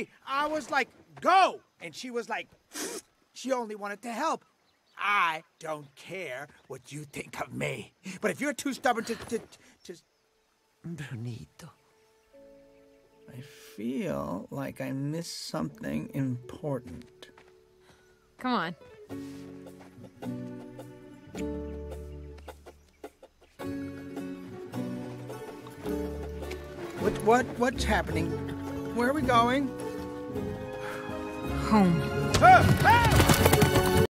was. I was like, go. And she was like, she only wanted to help. I don't care what you think of me. But if you're too stubborn to. to, to... Brunito. I feel like I missed something important. Come on. What what what's happening? Where are we going? Home. Ah, ah!